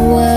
away